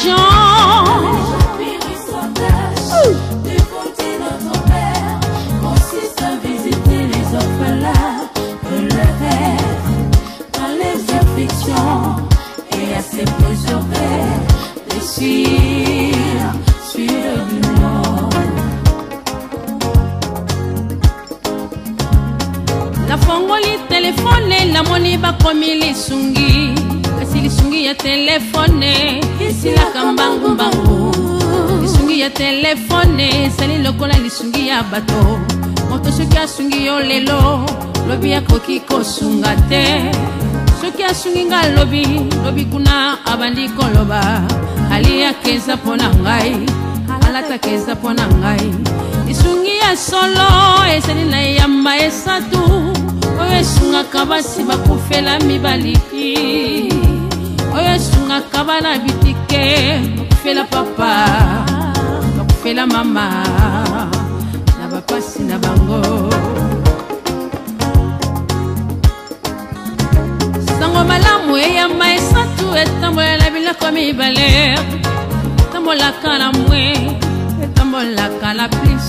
Les gens, les gens périssent en tâche. Défauter notre père. Consiste à visiter les orphelins. Pour le faire. Dans les afflictions. Et à ses besoins. Les sueurs. Suire du monde. La fongoli téléphone. Et la moni va comme les sungis. telefone esilaka mbangumbangu lisungi ya telefone ezali lokola lisungi ya bato moto soki asungi yo lelo lobi akoki kosunga te soki asungi nga lobi lobi kuna abandi koloba aliaka eza mpo na ngai alataka eza mpo na ngai lisungi ya solo ezali na eyamba esatu oyo esungaka basi bakufela mibaliki nakaba na bitike nakufela papa nakufela mama na bapasi na bango sango malamu eyama esatu etambolela biloko mibale etambolaka na mwe etambolaka na plis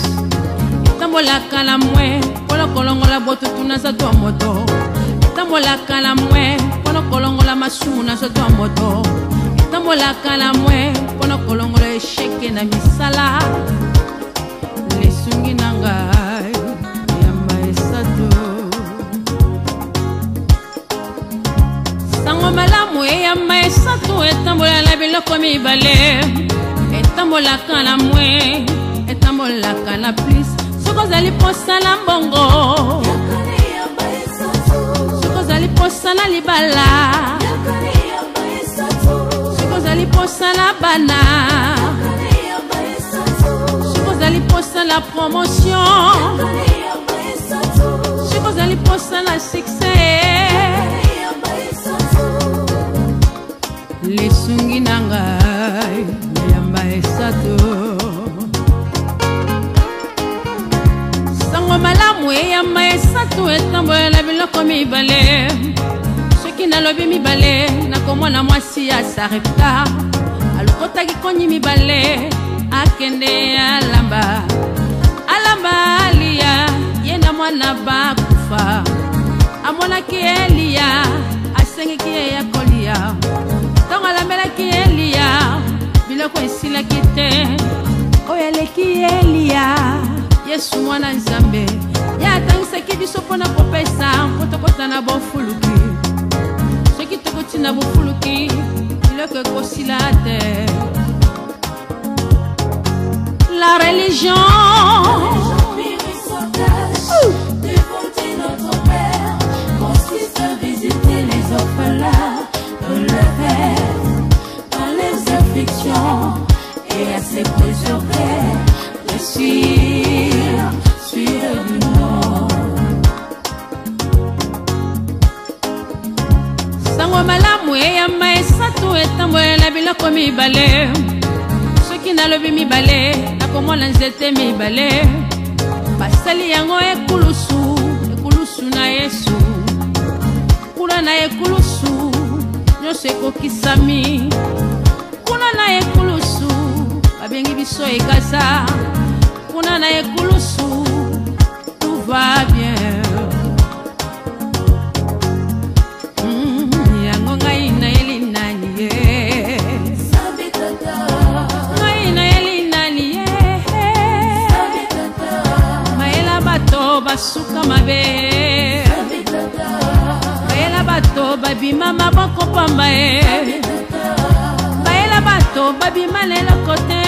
etambolaka na mwe mpona kolongola botutu na nzato ya moto etambolaka na mwe kolongola masumu na nzoto ya moto etambolaka na mwe mpona kolongola esheke na misala lisungi na ngai yamba esato sango malamu eyamba esato etambola na biloko mibale etambolaka na mwe etambolaka na plis soki ozali mposala mbongo ozali posala libala soki ozali posala bana soki ozali posala promotion soki ozali posala succès malamu eyama esatu etambolela biloko mibale soki nalobi mibale nakomona mwasi ya sarepta alokotaki konyi mibale akende alamba alamba aliya ye na mwana bakufa amonaki eliya asengeki ye ya kolia ntongo alambelaki eliya biloko esilaki te oyo aleki eliya yesu mwana nzambe ye atangisaki biso mpo na kopesa mpo tokota na bofuluki soki tokotinda bofuluki biloko ekosila te la religion natambolela biloko mibale soki nalobi mibale nakomona nzete mibale basali yango ekulusu ekulusu na yesu kuna na ekulusu nyonso ekokisami kuna na ekulusu babengi biso ekaza kuna na ekulusu tout va bien basuka mabe bayela bato babima maboko pamba ye bayela bato babima leloko te